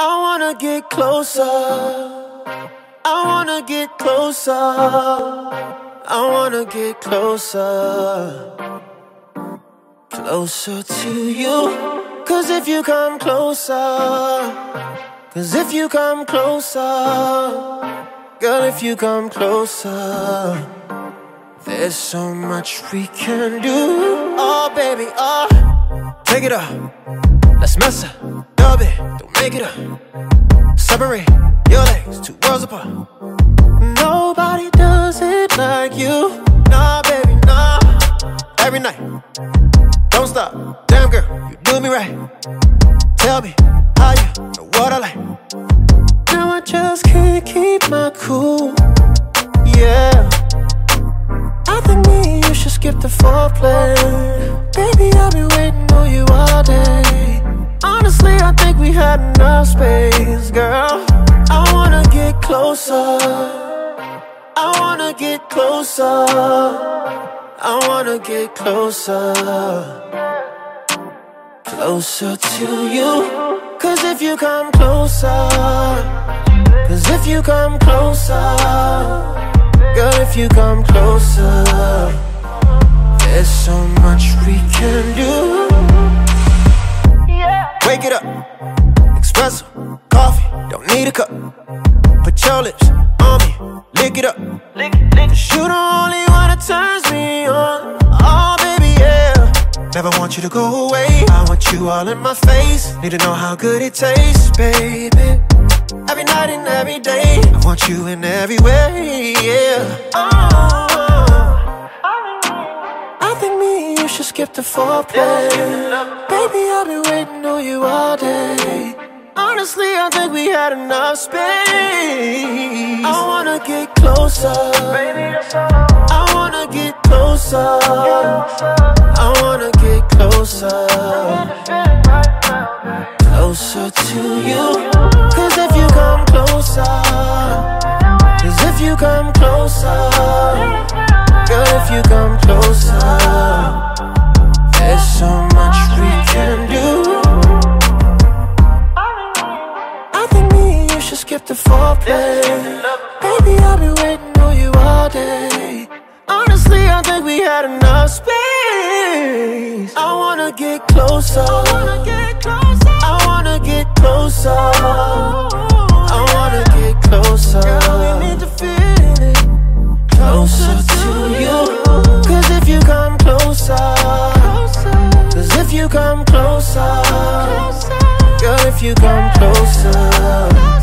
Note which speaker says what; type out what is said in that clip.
Speaker 1: I wanna get closer. I wanna get closer. I wanna get closer. Closer to you. Cause if you come closer, cause if you come closer, girl, if you come closer, there's so much we can do. Oh, baby, oh, take it up. Let's mess up, dub it, don't make it up. Separate your legs, two worlds apart. Nobody does it like you. Nah, baby, nah. Every night, don't stop. Damn girl, you do me right. Tell me how you know what I like. Now I just can't keep my cool. Yeah. I think me and you should skip the foreplay. Baby, think we had enough space, girl. I wanna get closer. I wanna get closer. I wanna get closer. Closer to you. Cause if you come closer, cause if you come closer, girl, if you come closer, lips on me, lick it up. Cause you the only one that turns me on. Oh, baby, yeah. Never want you to go away. I want you all in my face. Need to know how good it tastes, baby. Every night and every day. I want you in every way, yeah. Oh. I think me and you should skip the foreplay. Baby, I've been waiting on you all day. Honestly, I think we had enough space. I wanna get closer. I wanna get closer. I wanna get closer. Closer to you. Cause if you come closer, cause if you come closer, had enough space. I wanna get closer. I wanna get closer. I wanna get closer. Oh, I wanna get closer. Girl, we need to feel it. Closer to you. Cause if you come closer. Cause if you come closer. Girl, if you come closer.